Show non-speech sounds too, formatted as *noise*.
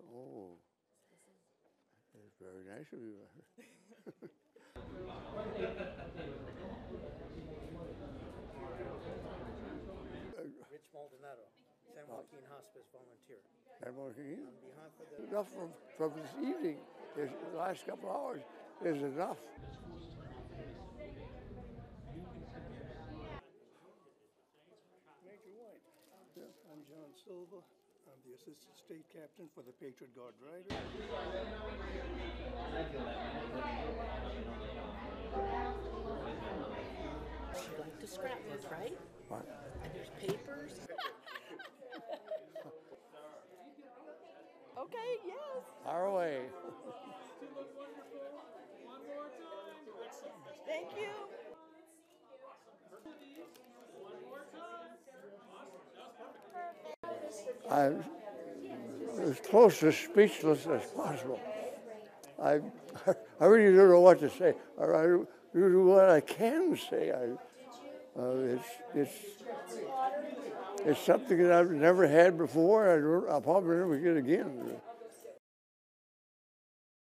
Oh. very nice of you. *laughs* Rich Maldonado, San Joaquin Hospice volunteer. San Joaquin? working On behalf of enough from, from this evening, this last couple hours is enough. Major White. I'm John Silva. I'm the Assistant State Captain for the Patriot Guard Riders. You like to scrapbook, right? What? And there's papers. *laughs* okay, yes. Fire away. *laughs* I'm as close to speechless as possible. I, *laughs* I really don't know what to say. Or I don't know what I can say. I, uh, it's, it's, it's something that I've never had before. I don't, I'll probably never get again.